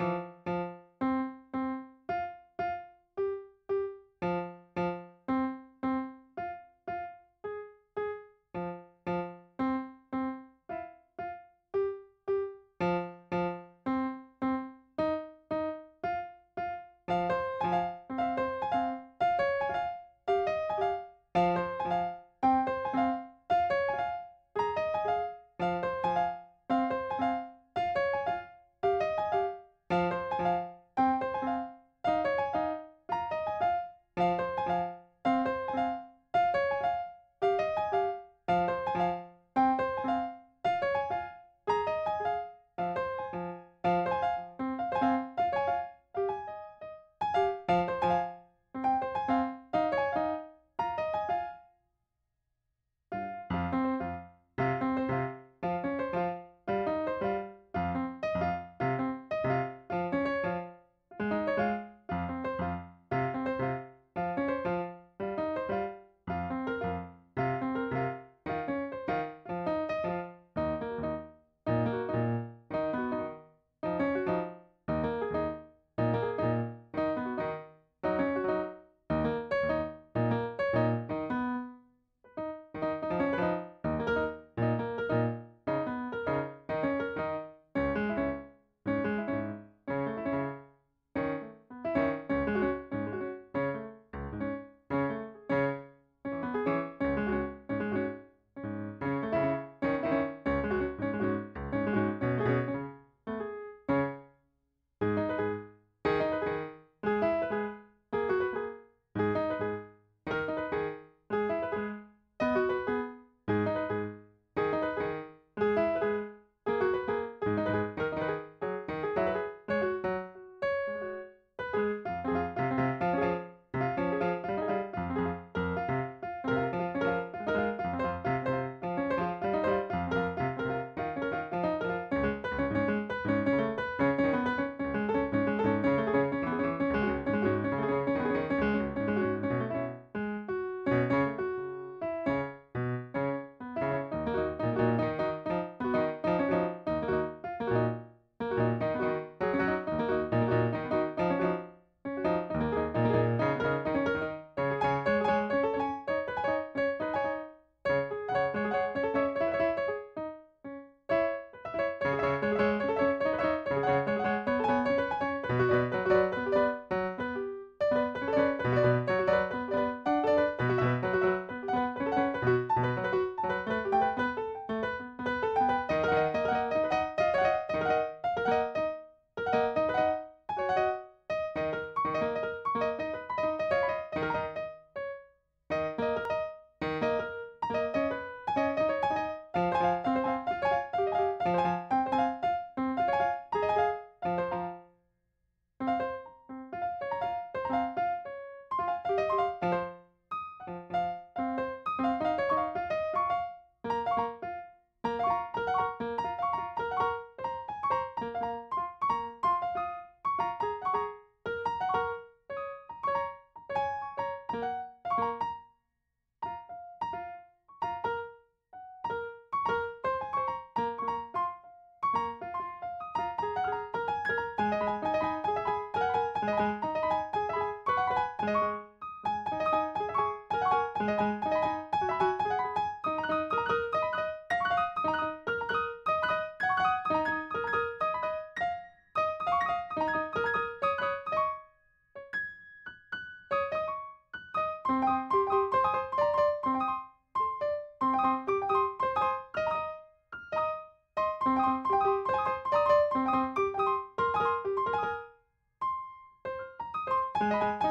you Thank you.